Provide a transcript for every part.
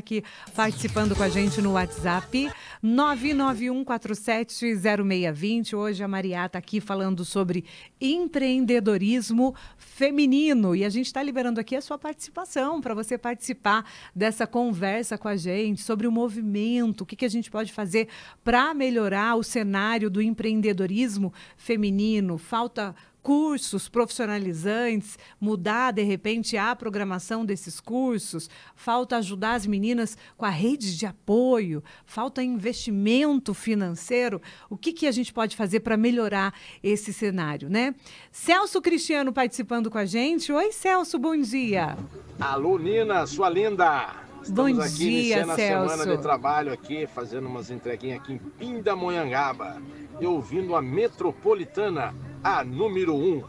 aqui participando com a gente no WhatsApp 991470620. Hoje a Maria está aqui falando sobre empreendedorismo feminino e a gente está liberando aqui a sua participação para você participar dessa conversa com a gente sobre o movimento, o que, que a gente pode fazer para melhorar o cenário do empreendedorismo feminino. Falta cursos profissionalizantes, mudar de repente a programação desses cursos, falta ajudar as meninas com a rede de apoio, falta investimento financeiro. O que, que a gente pode fazer para melhorar esse cenário, né? Celso Cristiano participando com a gente. Oi, Celso, bom dia. Alô, Nina, sua linda. Estamos bom aqui dia, iniciando Celso. a semana de trabalho aqui, fazendo umas entreguinhas aqui em Pindamonhangaba e ouvindo a Metropolitana a número 1. Um.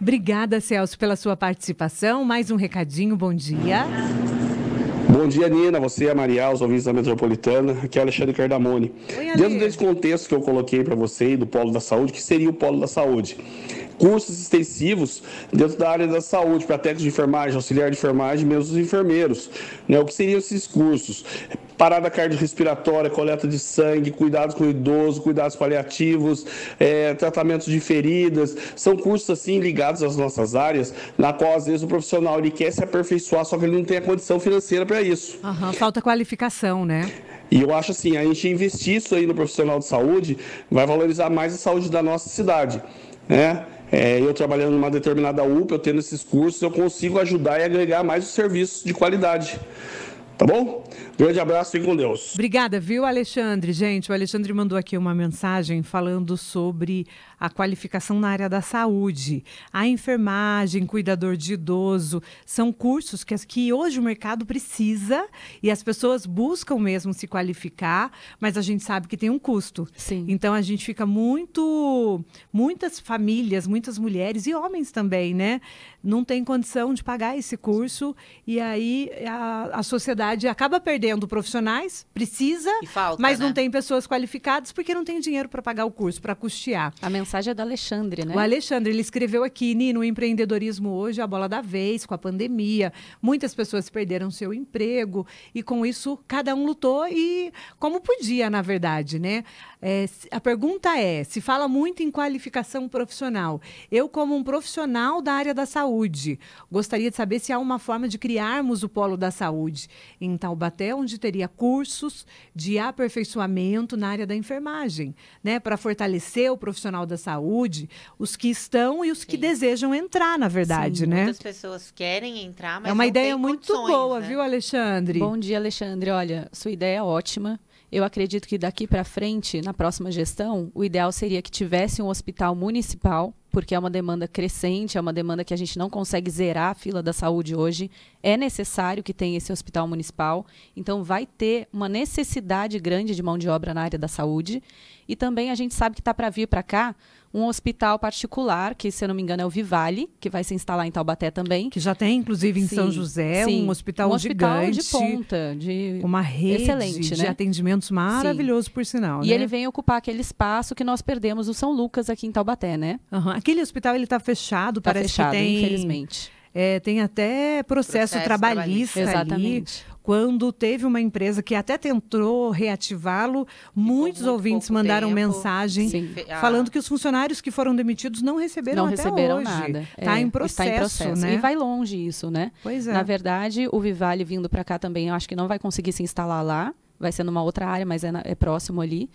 Obrigada, Celso, pela sua participação. Mais um recadinho, bom dia. Bom dia, Nina, você, a Maria, os ouvintes da Metropolitana, aqui é o Alexandre Cardamone. Oi, Dentro desse contexto que eu coloquei para você do Polo da Saúde, que seria o Polo da Saúde? Cursos extensivos dentro da área da saúde, para técnicos de enfermagem, auxiliar de enfermagem, mesmo os enfermeiros. Né? O que seriam esses cursos? Parada cardiorrespiratória, coleta de sangue, cuidados com o idoso, cuidados paliativos, é, tratamentos de feridas. São cursos assim ligados às nossas áreas, na qual às vezes o profissional ele quer se aperfeiçoar, só que ele não tem a condição financeira para isso. Uhum, falta qualificação, né? E eu acho assim, a gente investir isso aí no profissional de saúde vai valorizar mais a saúde da nossa cidade, né? É, eu trabalhando numa determinada UPA, eu tendo esses cursos, eu consigo ajudar e agregar mais os serviços de qualidade. Tá bom? Grande abraço, fique com Deus. Obrigada, viu, Alexandre? Gente, o Alexandre mandou aqui uma mensagem falando sobre a qualificação na área da saúde. A enfermagem, cuidador de idoso, são cursos que, que hoje o mercado precisa e as pessoas buscam mesmo se qualificar, mas a gente sabe que tem um custo. Sim. Então a gente fica muito. Muitas famílias, muitas mulheres e homens também, né? Não tem condição de pagar esse curso e aí a, a sociedade acaba perdendo profissionais, precisa, falta, mas né? não tem pessoas qualificadas porque não tem dinheiro para pagar o curso, para custear. A mensagem é do Alexandre, né? O Alexandre, ele escreveu aqui, Nino, o empreendedorismo hoje é a bola da vez, com a pandemia. Muitas pessoas perderam seu emprego e com isso cada um lutou e como podia, na verdade, né? É, a pergunta é, se fala muito em qualificação profissional. Eu, como um profissional da área da saúde, gostaria de saber se há uma forma de criarmos o polo da saúde em Taubaté, onde teria cursos de aperfeiçoamento na área da enfermagem, né? Para fortalecer o profissional da saúde, os que estão e os que Sim. desejam entrar, na verdade, Sim, né? Muitas pessoas querem entrar, mas É uma não ideia tem muito condições, boa, né? viu, Alexandre? Bom dia, Alexandre. Olha, sua ideia é ótima. Eu acredito que daqui para frente, na próxima gestão, o ideal seria que tivesse um hospital municipal, porque é uma demanda crescente, é uma demanda que a gente não consegue zerar a fila da saúde hoje. É necessário que tenha esse hospital municipal. Então, vai ter uma necessidade grande de mão de obra na área da saúde. E também a gente sabe que está para vir para cá um hospital particular, que, se eu não me engano, é o Vivale, que vai se instalar em Taubaté também. Que já tem, inclusive, em Sim, São José, sim. um hospital, um hospital gigante. de ponta, de Uma rede Excelente, de né? atendimentos maravilhoso, por sinal. E né? ele vem ocupar aquele espaço que nós perdemos o São Lucas aqui em Taubaté, né? Aham. Aquele hospital ele está fechado, Tá parece fechado, que tem, infelizmente. É, tem até processo, Processo trabalhista, ali. Exatamente. Quando teve uma empresa que até tentou reativá-lo, muitos muito ouvintes mandaram tempo. mensagem Sim. Fe- ah, falando que os funcionários que foram demitidos não receberam Não até receberam hoje. nada. Tá É, em processo, está em processo. né? E vai longe isso, né? Pois é. Na verdade, o Vivale vindo para cá também, eu acho que não vai conseguir se instalar lá. Vai ser numa outra área, mas é, na- é próximo ali.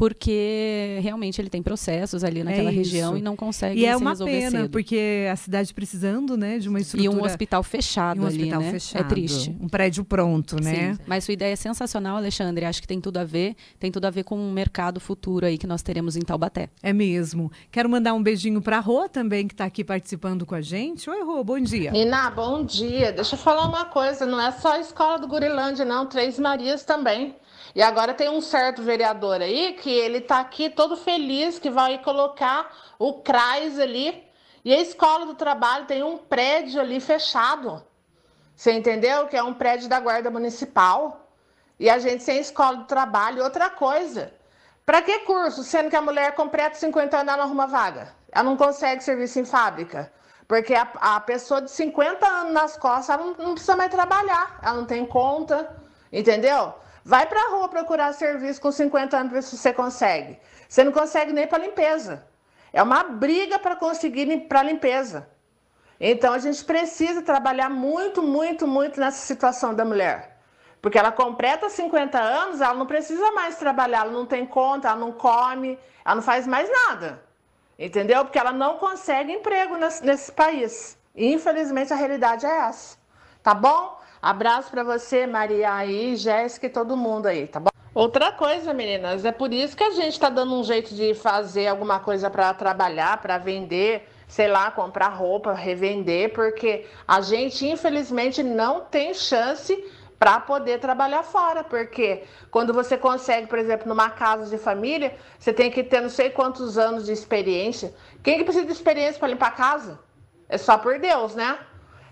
Porque realmente ele tem processos ali naquela É região e não consegue E é se uma resolver pena, cedo. porque a cidade precisando, né, de uma E estrutura um hospital fechado e um ali, hospital né? fechado. É triste. Um prédio pronto, né? Sim, mas sua ideia é sensacional, Alexandre. Acho que tem tudo a ver, tem tudo a ver com um mercado futuro aí que nós teremos em Taubaté. É mesmo. Quero mandar um beijinho para a Rô também, que está aqui participando com a gente. Oi, Rô, bom dia. Nina, bom dia. Deixa eu falar uma coisa, não é só a escola do Gurilândia, não, Três Marias também. E agora tem um certo vereador aí que ele tá aqui todo feliz que vai colocar o CRAS ali. E a escola do trabalho tem um prédio ali fechado. Você entendeu? Que é um prédio da Guarda Municipal. E a gente sem escola do trabalho. Outra coisa. Para que curso? Sendo que a mulher completa 50 anos não arruma vaga. Ela não consegue serviço em fábrica. Porque a, a pessoa de 50 anos nas costas, ela não, não precisa mais trabalhar, ela não tem conta, entendeu? Vai para a rua procurar serviço com 50 anos ver se você consegue. Você não consegue nem para limpeza. É uma briga para conseguir para limpeza. Então a gente precisa trabalhar muito, muito, muito nessa situação da mulher. Porque ela completa 50 anos, ela não precisa mais trabalhar, ela não tem conta, ela não come, ela não faz mais nada. Entendeu? Porque ela não consegue emprego nesse, nesse país. E, infelizmente a realidade é essa. Tá bom? Abraço para você, Maria aí, Jéssica e todo mundo aí, tá bom? Outra coisa, meninas, é por isso que a gente está dando um jeito de fazer alguma coisa para trabalhar, para vender, sei lá, comprar roupa, revender, porque a gente, infelizmente, não tem chance para poder trabalhar fora, porque quando você consegue, por exemplo, numa casa de família, você tem que ter não sei quantos anos de experiência. Quem que precisa de experiência para limpar a casa? É só por Deus, né?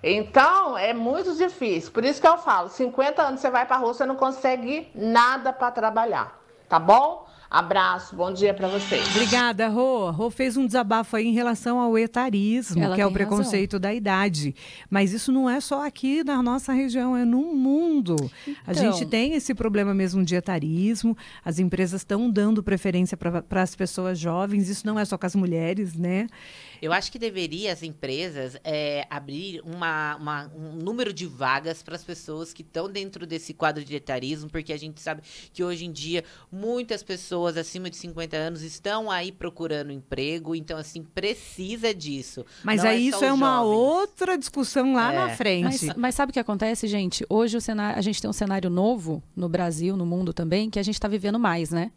Então, é muito difícil. Por isso que eu falo, 50 anos você vai para a rua, você não consegue nada para trabalhar, tá bom? Abraço, bom dia para vocês. Obrigada, Rô. Rô fez um desabafo aí em relação ao etarismo, Ela que é o preconceito razão. da idade. Mas isso não é só aqui na nossa região, é no mundo. A Então. gente tem esse problema mesmo de etarismo. As empresas estão dando preferência para as pessoas jovens. Isso não é só com as mulheres, né? Eu acho que deveria as empresas é, abrir uma, uma- um número de vagas para as pessoas que estão dentro desse quadro de etarismo, porque a gente sabe que hoje em dia muitas pessoas acima de 50 anos estão aí procurando emprego, então assim precisa disso. Mas Não aí é isso é uma jovens. outra discussão lá na É. frente. Mas, mas sabe o que acontece, gente? Hoje o cenário, a gente tem um cenário novo no Brasil, no mundo também, que a gente está vivendo mais, né?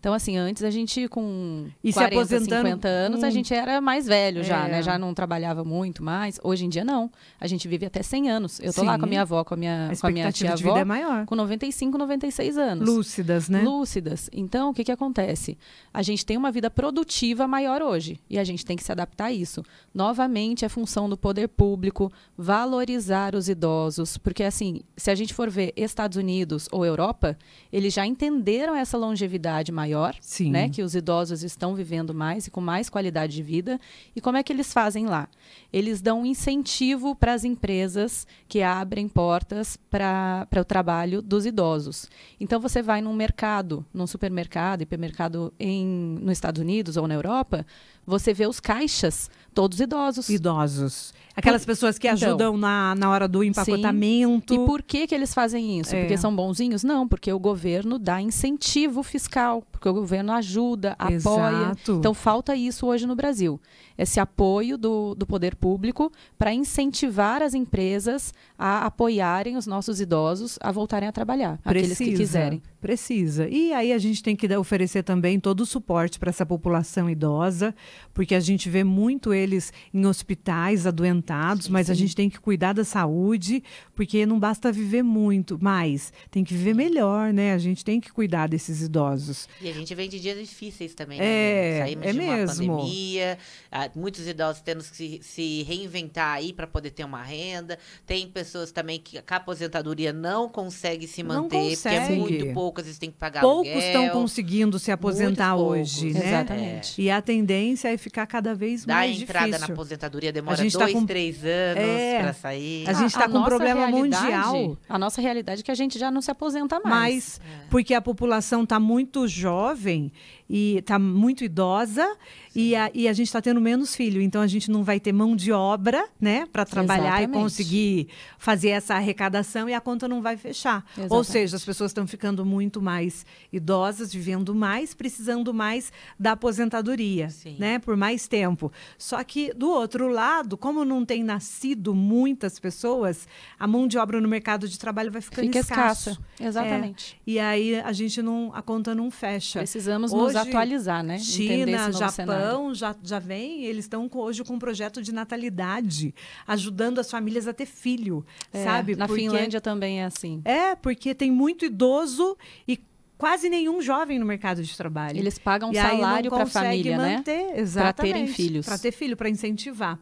Então, assim, antes a gente com E se 40, aposentando 50 anos, a gente era mais velho já, É. né? Já não trabalhava muito mais. Hoje em dia, não. A gente vive até 100 anos. Eu tô lá Sim. com a minha avó, com a minha, a com a minha tia-avó, vida é maior. com 95, 96 anos. Lúcidas, né? Lúcidas. Então, o que, que acontece? A gente tem uma vida produtiva maior hoje e a gente tem que se adaptar a isso. Novamente, é função do poder público valorizar os idosos, porque, assim, se a gente for ver Estados Unidos ou Europa, eles já entenderam essa longevidade maior, Sim. né? Que os idosos estão vivendo mais e com mais qualidade de vida. E como é que eles fazem lá? Eles dão incentivo para as empresas que abrem portas para o trabalho dos idosos. Então, você vai num mercado, num supermercado, hipermercado em, nos Estados Unidos ou na Europa, você vê os caixas, todos idosos. Idosos. Aquelas pessoas que Então. ajudam na, na hora do empacotamento. E por que, que eles fazem isso? É. Porque são bonzinhos? Não, porque o governo dá incentivo fiscal, porque o governo ajuda, apoia. Exato. Então falta isso hoje no Brasil. Esse apoio do, do poder público para incentivar as empresas a apoiarem os nossos idosos a voltarem a trabalhar, aqueles que quiserem. Precisa. E aí a gente tem que oferecer também todo o suporte para essa população idosa, porque a gente vê muito eles em hospitais adoentados, mas a gente tem que cuidar da saúde, porque não basta viver muito, mas tem que viver melhor, né? A gente tem que cuidar desses idosos. E a gente vem de dias difíceis também, É, né? Saímos é de uma mesmo. pandemia, ah, muitos idosos tendo que se, reinventar aí para poder ter uma renda. Tem pessoas também que a aposentadoria não consegue se Não manter, porque é consegue. muito pouco, às vezes tem que pagar Poucos aluguel. estão conseguindo se aposentar poucos. hoje, né? Exatamente. E a tendência é ficar cada vez a mais entrada difícil. na aposentadoria demora gente tá dois, com- três anos É. para sair. A gente tá com um nossa problema realidade- mundial. A nossa realidade é que a gente já não se aposenta mais. Mas porque a população está muito jovem e está muito idosa e a, e a gente está tendo menos filho, então a gente não vai ter mão de obra, né, para trabalhar Exatamente. e conseguir fazer essa arrecadação e a conta não vai fechar. Ou Exatamente. seja, as pessoas estão ficando muito mais idosas, vivendo mais, precisando mais da aposentadoria, Sim. né, por mais tempo. Só que do outro lado, como não tem nascido muitas pessoas, a mão de obra no mercado de trabalho vai ficando Fica escasso. escassa. Exatamente. E aí a gente não, a conta não fecha. Precisamos nos Hoje, atualizar, né? China. Japão já, já vem, eles estão hoje com um projeto de natalidade, ajudando as famílias a ter filho, É, sabe? Na Porque- Finlândia também é assim. É, porque tem muito idoso e quase nenhum jovem no mercado de trabalho. Eles pagam não salário para a família, né? manter, terem exatamente, filhos. Para ter filho, para incentivar.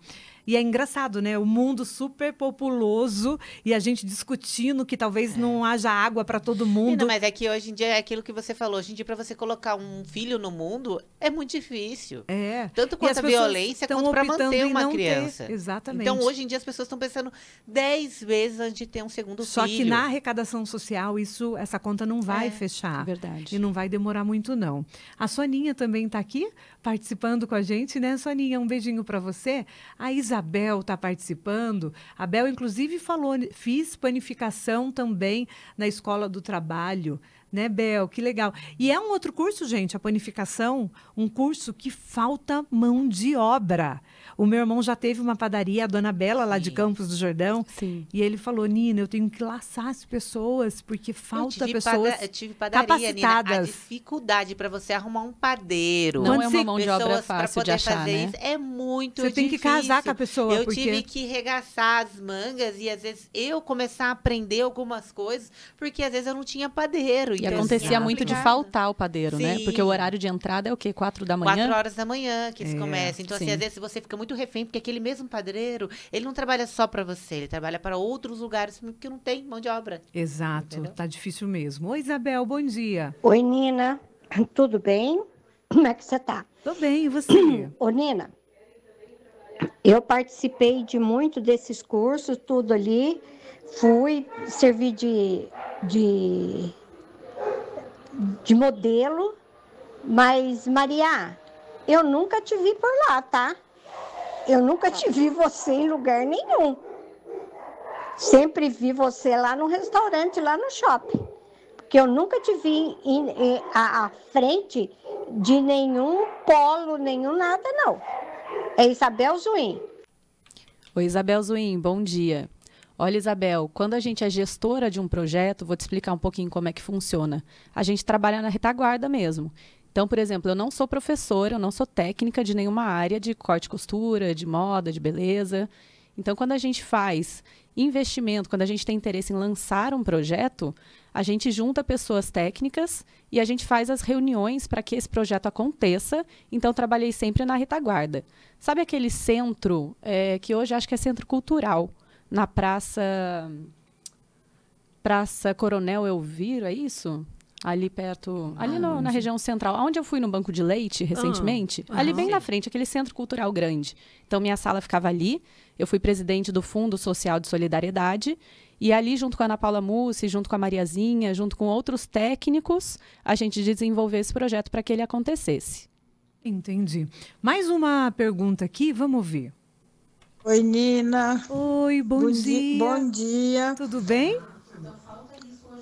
E é engraçado, né? O mundo super populoso e a gente discutindo que talvez É. não haja água para todo mundo. Não, mas é que hoje em dia é aquilo que você falou. Hoje em dia, pra você colocar um filho no mundo, é muito difícil. É. Tanto quanto a violência, quanto optando manter uma não ter. criança. Exatamente. Então, hoje em dia, as pessoas estão pensando dez vezes antes de ter um segundo Só filho. que na arrecadação social, isso, essa conta não vai É, fechar. Verdade. E não vai demorar muito, não. A Soninha também está aqui participando com a gente, né, Soninha? Um beijinho para você. A Isabel está participando. A Bel, inclusive, falou: fiz panificação também na escola do trabalho. Né, Bel? Que legal. E é um outro curso, gente, a panificação, um curso que falta mão de obra. O meu irmão já teve uma padaria, a Dona Bela, lá de Sim. Campos do Jordão, Sim. e ele falou, Nina, eu tenho que laçar as pessoas, porque falta eu pessoas pada- eu tive padaria, Nina. A capacitadas. dificuldade pra você arrumar um padeiro. Não Quando é você- uma mão de obra fácil de achar, fazer né? isso é muito Você tem que casar difícil. com a pessoa, Eu porque- tive que regaçar as mangas e às vezes eu começar a aprender algumas coisas, porque às vezes eu não tinha padeiro. E então, acontecia muito de faltar o padeiro, né? Sim. Porque o horário de entrada é o quê? Quatro da Quatro manhã? horas da manhã que eles É, começam. Então, assim, sim. às vezes você fica muito refém, porque aquele mesmo padreiro, ele não trabalha só pra você, ele trabalha para outros lugares que não tem mão de obra. Exato, Entendeu? tá difícil mesmo. Oi, Isabel, bom dia. Oi, Nina. Tudo bem? Como é que você tá? Tô bem, e você? Ô, Nina, eu participei de muito desses cursos, tudo ali. Fui servir de, de, de modelo. Mas, Maria, eu nunca te vi por lá, tá? Eu nunca te vi você em lugar nenhum. Sempre vi você lá no restaurante, lá no shopping. Porque eu nunca te vi à, à frente de nenhum polo, nenhum nada, não. É Isabel Zuim. Oi, Isabel Zuim, bom dia. Olha, Isabel, quando a gente é gestora de um projeto, vou te explicar um pouquinho como é que funciona. A gente trabalha na retaguarda mesmo. Então, por exemplo, eu não sou professora, eu não sou técnica de nenhuma área de corte e costura, de moda, de beleza. Então, quando a gente faz investimento, quando a gente tem interesse em lançar um projeto, a gente junta pessoas técnicas e a gente faz as reuniões para que esse projeto aconteça. Então, trabalhei sempre na retaguarda. Sabe aquele centro eh, que hoje acho que é centro cultural, na praça. Praça Coronel Elviro, é isso? Ali perto. Ali no- na região central. Onde eu fui no Banco de Leite recentemente, ali bem na frente, aquele centro cultural grande. Então, minha sala ficava ali. Eu fui presidente do Fundo Social de Solidariedade. E ali, junto com a Ana Paula Mussi, junto com a Mariazinha, junto com outros técnicos, a gente desenvolveu esse projeto para que ele acontecesse. Entendi. Mais uma pergunta aqui, vamos ver. Oi, Nina. Oi, bom, di- dia. Bom dia. Tudo bem?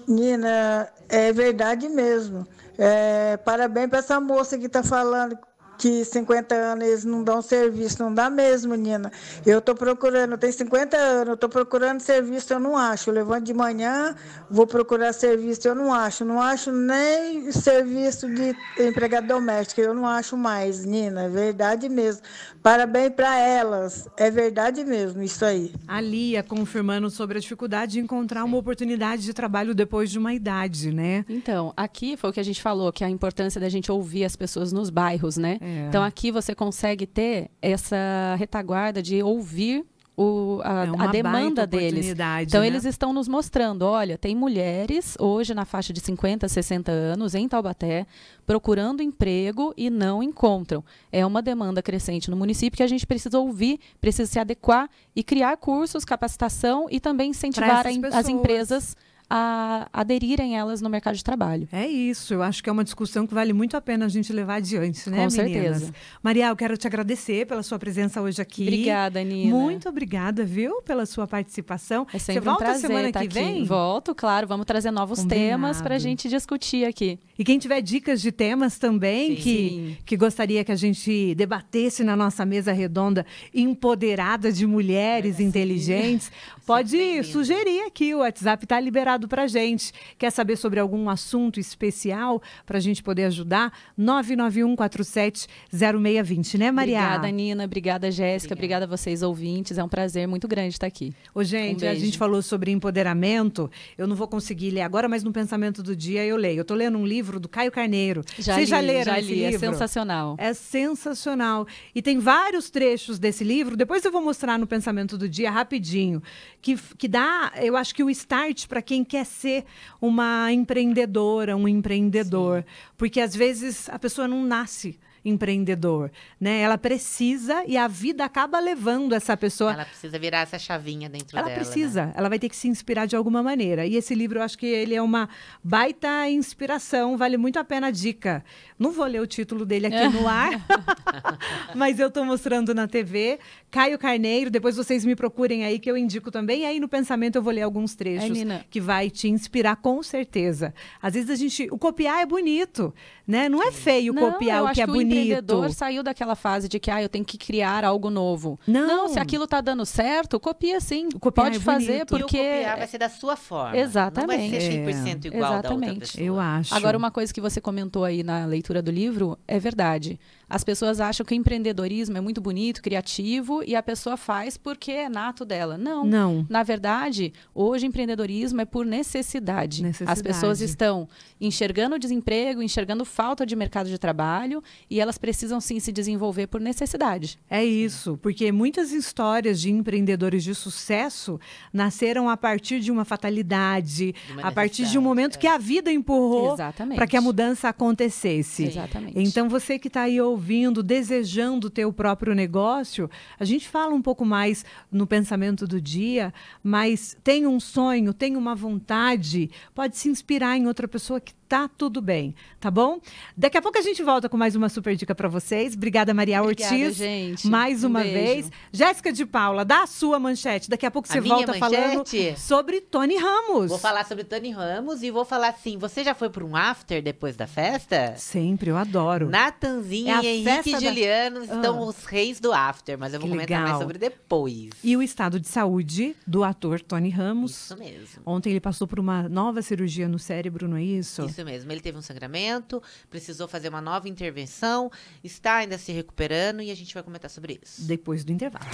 Nina, é verdade mesmo. É, parabéns para essa moça que está falando que 50 anos eles não dão serviço. Não dá mesmo, Nina. Eu estou procurando, eu tenho 50 anos, eu estou procurando serviço, eu não acho. Eu levanto de manhã, vou procurar serviço, eu não acho. Não acho nem serviço de empregada doméstica, eu não acho mais, Nina. É verdade mesmo. Parabéns para elas. É verdade mesmo, isso aí. A Lia confirmando sobre a dificuldade de encontrar uma oportunidade de trabalho depois de uma idade, né? Então, aqui foi o que a gente falou, que é a importância da gente ouvir as pessoas nos bairros, né? É. Então, aqui você consegue ter essa retaguarda de ouvir o, a, É a demanda deles. Então, né? eles estão nos mostrando, olha, tem mulheres hoje na faixa de 50, 60 anos em Taubaté procurando emprego e não encontram. É uma demanda crescente no município que a gente precisa ouvir, precisa se adequar e criar cursos, capacitação e também incentivar a as empresas a aderirem elas no mercado de trabalho. É isso, eu acho que é uma discussão que vale muito a pena a gente levar adiante, né, Com meninas? certeza. Maria, eu quero te agradecer pela sua presença hoje aqui. Obrigada, Nina. Muito obrigada, viu, pela sua participação. É Você sempre um volta prazer semana estar que aqui. vem? Volto, claro. Vamos trazer novos temas para a Combinado. gente discutir aqui. E quem tiver dicas de temas também Sim. que, que gostaria que a gente debatesse na nossa mesa redonda, empoderada de mulheres inteligentes, pode sugerir aqui. O WhatsApp está liberado mandado para gente. Quer saber sobre algum assunto especial para a gente poder ajudar? 991470620, né, Maria? Obrigada, Nina. Obrigada, Jéssica. Obrigada. a vocês, ouvintes. É um prazer muito grande estar aqui. Ô, gente, um a gente falou sobre empoderamento. Eu não vou conseguir ler agora, mas no pensamento do dia eu leio. Eu estou lendo um livro do Caio Carneiro. Já Vocês li, já leram já li. É livro? É sensacional. É sensacional. E tem vários trechos desse livro. Depois eu vou mostrar no pensamento do dia rapidinho, que, que dá, eu acho que o start para quem quer ser uma empreendedora, um empreendedor. Sim. Porque às vezes a pessoa não nasce empreendedor, né? Ela precisa e a vida acaba levando essa pessoa. Ela precisa virar essa chavinha dentro ela dela. Ela precisa, né? ela vai ter que se inspirar de alguma maneira. E esse livro, eu acho que ele é uma baita inspiração, vale muito a pena a dica. Não vou ler o título dele aqui no ar, mas eu estou mostrando na TV. Caio Carneiro, depois vocês me procurem aí que eu indico também. E aí no pensamento eu vou ler alguns trechos é, que vai te inspirar com certeza. Às vezes a gente, o copiar é bonito, né? Não é feio Não, copiar o que é bonito empreendedor saiu daquela fase de que ah, eu tenho que criar algo novo. Não, não se aquilo está dando certo, copia sim. Copiar Pode é fazer porque e o copiar vai ser da sua forma. Exatamente. Não vai ser 100% é. igual Exatamente. da outra pessoa. Eu acho. Agora uma coisa que você comentou aí na leitura do livro é verdade. As pessoas acham que o empreendedorismo é muito bonito, criativo e a pessoa faz porque é nato dela. Não. Não. Na verdade, hoje empreendedorismo é por necessidade. necessidade. As pessoas estão enxergando o desemprego, enxergando falta de mercado de trabalho e elas precisam sim se desenvolver por necessidade. É isso, porque muitas histórias de empreendedores de sucesso nasceram a partir de uma fatalidade, uma a partir de um momento é. que a vida empurrou para que a mudança acontecesse. Exatamente. Então você que está aí ouvindo, desejando ter o próprio negócio, a gente fala um pouco mais no pensamento do dia, mas tem um sonho, tem uma vontade, pode se inspirar em outra pessoa que tá tudo bem, tá bom? Daqui a pouco a gente volta com mais uma super dica para vocês. Obrigada, Maria Obrigada, Ortiz. gente. Mais um uma beijo. vez. Jéssica de Paula, dá a sua manchete. Daqui a pouco você a volta falando sobre Tony Ramos. Vou falar sobre Tony Ramos e vou falar assim: você já foi para um after depois da festa? Sempre, eu adoro. Natanzinha é e Henrique e Juliano da... estão ah. os reis do after, mas eu vou que comentar legal. mais sobre depois. E o estado de saúde do ator Tony Ramos. Isso mesmo. Ontem ele passou por uma nova cirurgia no cérebro, não é isso? Isso mesmo. Ele teve um sangramento, precisou fazer uma nova intervenção, está ainda se recuperando e a gente vai comentar sobre isso. Depois do intervalo.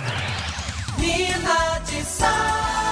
Mina de Sal.